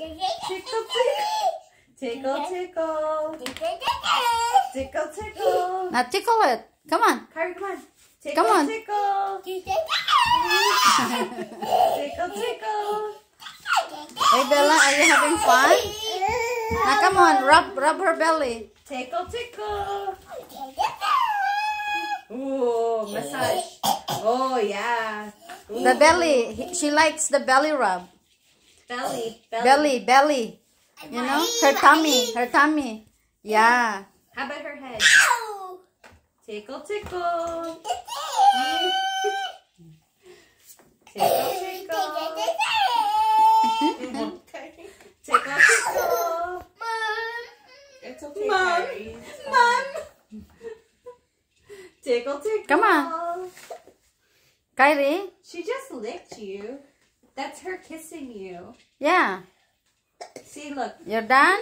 Tickle, tickle. Tickle, tickle. Tickle, tickle. Now tickle it. Come on. Kyrie, come on. Tickle, Come on. tickle. Tickle, tickle. Hey Bella, are you having fun? Now come on, rub rub her belly. Tickle, tickle. Ooh, massage. Oh, yeah. Ooh. The belly. She likes the belly rub. Belly. Belly, belly. You know, her tummy, her tummy. Yeah. How about her head? Tickle, tickle. Tickle, tickle. Tickle, tickle. It's okay, Mom. Kyrie. Mom. Tickle, tickle. Come on. Kyrie? She just licked you. That's her kissing you. Yeah. See, look. You're done?